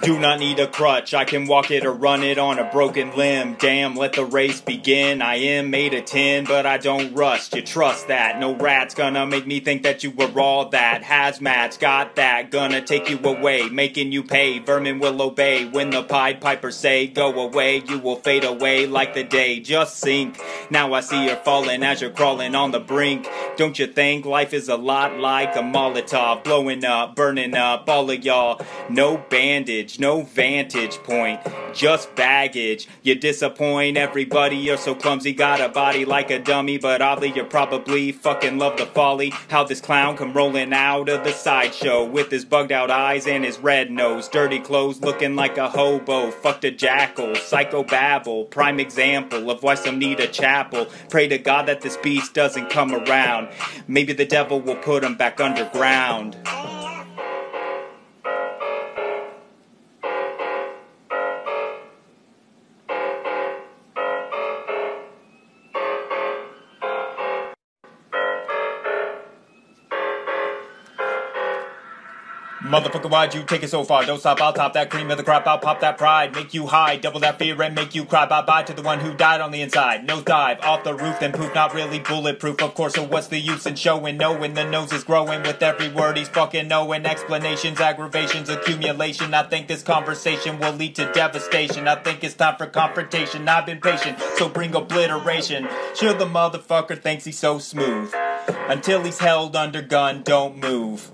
Do not need a crutch, I can walk it or run it on a broken limb. Damn, let the race begin. I am made of tin, but I don't rust. You trust that? No rat's gonna make me think that you were all that. Hazmat's got that, gonna take you away, making you pay. Vermin will obey when the Pied Piper say, Go away, you will fade away like the day. Just sink. Now I see you're falling as you're crawling on the brink. Don't you think life is a lot like a Molotov? Blowing up, burning up, all of y'all. No bandage no vantage point, just baggage. You disappoint everybody, you're so clumsy, got a body like a dummy, but oddly you probably fucking love the folly. How this clown come rolling out of the sideshow with his bugged out eyes and his red nose, dirty clothes, looking like a hobo, fucked a jackal, psycho babble, prime example of why some need a chapel. Pray to God that this beast doesn't come around. Maybe the devil will put him back underground. Motherfucker, why'd you take it so far? Don't stop, I'll top that cream of the crop, I'll pop that pride, make you high, double that fear and make you cry. Bye bye to the one who died on the inside. No dive, off the roof, then poof, not really bulletproof, of course. So what's the use in showing, knowing the nose is growing with every word he's fucking knowing? Explanations, aggravations, accumulation. I think this conversation will lead to devastation. I think it's time for confrontation. I've been patient, so bring obliteration. Sure, the motherfucker thinks he's so smooth. Until he's held under gun, don't move.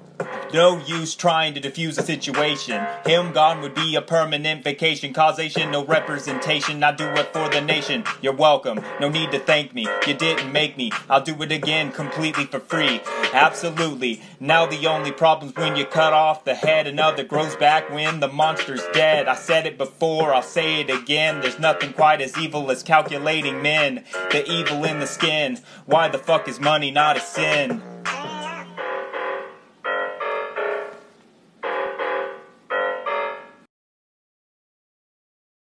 No use trying to defuse a situation. Him gone would be a permanent vacation. Causation, no representation. I do it for the nation. You're welcome. No need to thank me. You didn't make me. I'll do it again completely for free. Absolutely. Now the only problem's when you cut off the head. Another grows back when the monster's dead. I said it before, I'll say it again. There's nothing quite as evil as calculating men. The evil in the skin. Why the fuck is money not a sin?